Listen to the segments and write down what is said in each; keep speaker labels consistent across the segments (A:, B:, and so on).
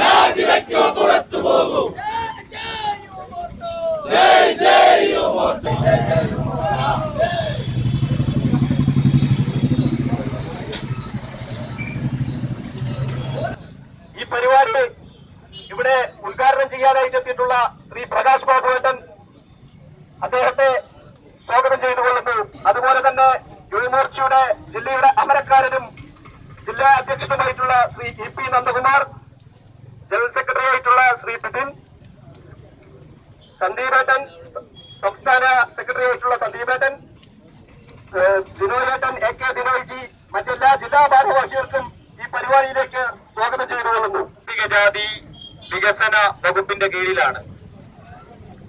A: രാജിവെക്കൂ പുറത്തു പോകൂ
B: ജയ് ജയ് യുവമോർച്ച
C: ഈ പരിപാടി ഇവിടെ ഉദ്ഘാടനം ചെയ്യാനായിട്ട് എത്തിയിട്ടുള്ള ശ്രീ പ്രകാശ് ബാബുവേട്ടൻ അദ്ദേഹത്തെ സ്വാഗതം ചെയ്തുകൊള്ളുന്നു. അതുപോലെ തന്നെ യുവമോർച്ചയുടെ ജില്ലയുടെ അമരക്കാരനും ജില്ലാ അധ്യക്ഷനുമായിട്ടുള്ള Shri E P Nandakumar general secretary ആയിട്ടുള്ള ശ്രീ ബിപിൻ സന്ദീപേട്ടൻ സംസ്ഥാന സെക്രട്ടറി ആയിട്ടുള്ള സന്ദീപേട്ടൻ ദിനോയേട്ടൻ എ കെ ദിനോയ്ജി മറ്റെല്ലാ ജില്ലാ ഭാരവാഹികൾക്കും ഈ പരിപാടിയിലേക്ക് സ്വാഗതം ചെയ്തുകൊള്ളുന്നു ജാതി വികസന വകുപ്പിന്റെ കീഴിലാണ്.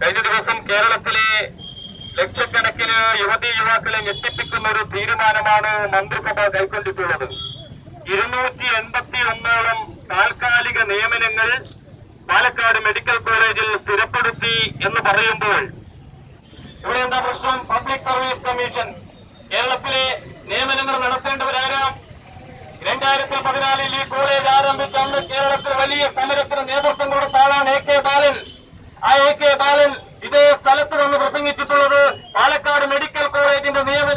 C: കഴിഞ്ഞ ദിവസം കേരളത്തിലെ ലക്ഷക്കണക്കിന് യുവതി യുവാക്കളെ ഞെട്ടിപ്പിക്കുന്ന ഒരു തീരുമാനമാണ് മന്ത്രിസഭ കൈക്കൊണ്ടിട്ടുള്ളത്. ഇരുന്നൂറ്റി എൺപത്തി ഒന്നോളം താൽക്കാലിക നിയമനങ്ങൾ പാലക്കാട് മെഡിക്കൽ കോളേജിൽ സ്ഥിരപ്പെടുത്തി എന്ന് പറയുമ്പോൾ ഇവിടെ എന്താ പ്രശ്നം? പബ്ലിക് സർവീസ് കമ്മീഷൻ കേരളത്തിലെ നിയമനങ്ങൾ നടത്തേണ്ടവരാരാം? രണ്ടായിരത്തി പതിനാലിൽ ഈ കോളേജ് ആരംഭിച്ച അന്ന് കേരളത്തിൽ വലിയ സമരത്തിന് നേതൃത്വം കൊടുത്ത ആളാണ് എ കെ ബാലൻ. ആ എ കെ ബാലൻ ഇതേ സ്ഥലത്ത് നിന്ന് പ്രസംഗിച്ചിട്ടുള്ളത് പാലക്കാട് മെഡിക്കൽ കോളേജിന്റെ നിയമനങ്ങൾ